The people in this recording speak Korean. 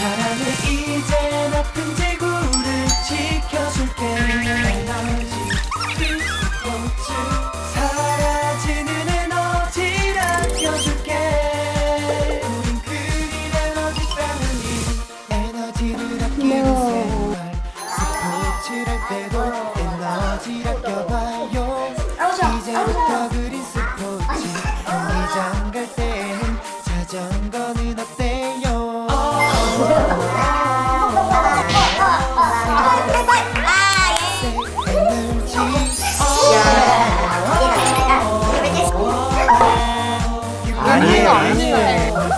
사랑은 이젠 아픈 지구를 지켜줄게. 에너지 스포츠 사라지는 에너지를 아껴줄게. 우린 그린 에너지 패밀리. 에너지를 아끼는 생활. 스포츠를 할 때도 에너지 아껴봐요. 이제부터 그린 아니에요. 아니에요.